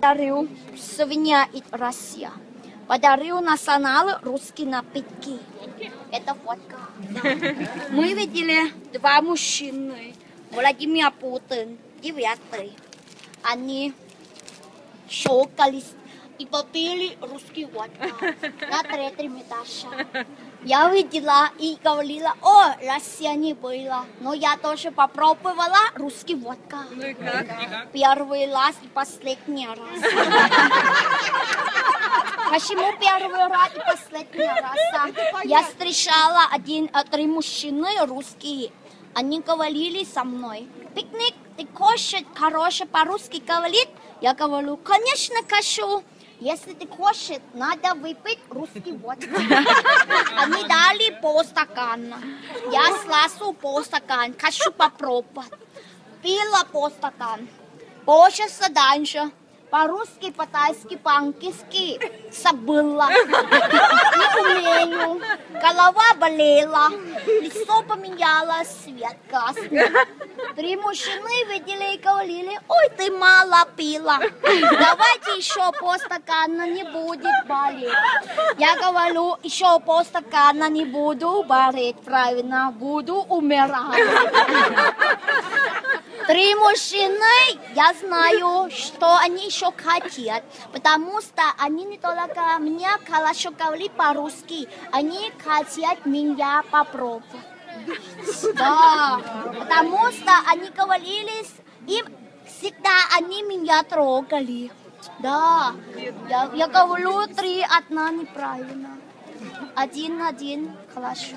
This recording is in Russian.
Подарил свинья и Россия. Подарил национал русские напитки. Это водка. Да. Мы видели два мужчины. Владимир Путин, девятый. Они щелкались и попили русский водка на третьем этаже. Я видела и говорила, о, Россия не была. Но я тоже попробовала русский водка. Ну и как? Первый раз и последний раз. Почему первый раз и последний раз? Я встречала один, три мужчины русские. Они говорили со мной. Пикник, ты кушать хороший по-русски говорит? Я говорю, конечно, кашу. Если ты хочешь, надо выпить русский водку. Они дали полстакана. Я сразу полстакан. Хочу попробовать. Пила полстакан. Полчаса дальше. По-русски, по-тайски, по-английски забыла. Не умею. Голова болела. Лицо поменялось, свет гаснет. Три мужчины видели и говорили, ой, ты мало пила. Давайте еще полстакана, не будет болеть. Я говорю, еще полстакана не буду болеть, правильно, буду умирать. Три мужчины, я знаю, что они еще хотят, потому что они не только меня хорошо говорят по-русски, они хотят меня попробовать. Да, потому что они говорили, и всегда они меня трогали. Да, я, я говорю три, одна неправильно. Один, один, хорошо.